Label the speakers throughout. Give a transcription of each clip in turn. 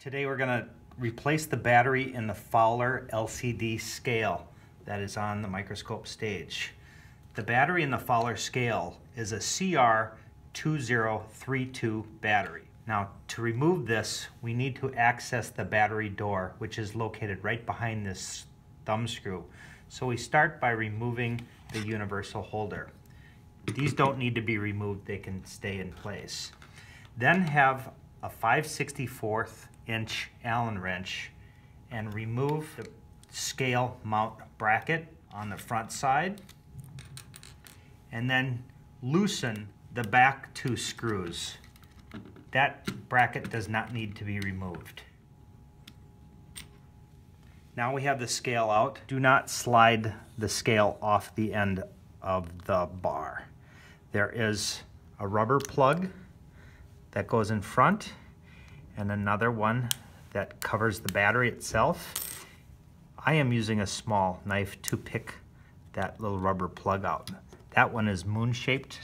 Speaker 1: Today we're going to replace the battery in the Fowler LCD scale that is on the microscope stage. The battery in the Fowler scale is a CR2032 battery. Now to remove this we need to access the battery door which is located right behind this thumb screw. So we start by removing the universal holder. These don't need to be removed, they can stay in place. Then have a 5 64th inch Allen wrench and remove the scale mount bracket on the front side and then loosen the back two screws. That bracket does not need to be removed. Now we have the scale out. Do not slide the scale off the end of the bar. There is a rubber plug that goes in front and another one that covers the battery itself. I am using a small knife to pick that little rubber plug out. That one is moon shaped.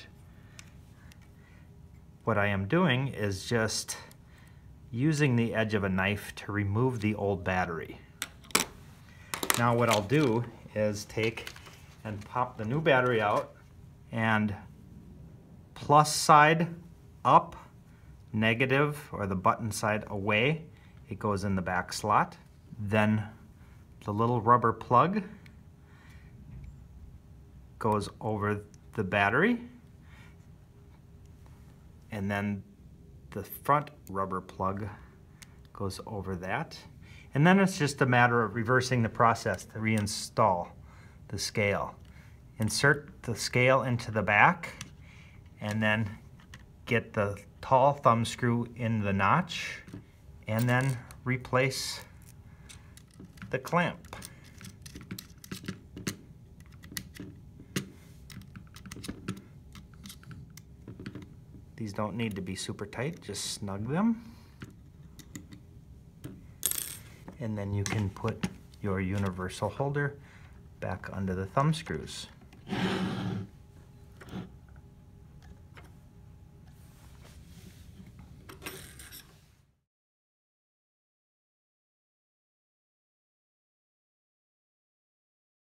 Speaker 1: What I am doing is just using the edge of a knife to remove the old battery. Now what I'll do is take and pop the new battery out and plus side up negative or the button side away, it goes in the back slot. Then the little rubber plug goes over the battery. And then the front rubber plug goes over that. And then it's just a matter of reversing the process to reinstall the scale. Insert the scale into the back and then get the tall thumb screw in the notch and then replace the clamp. These don't need to be super tight, just snug them. And then you can put your universal holder back under the thumb screws.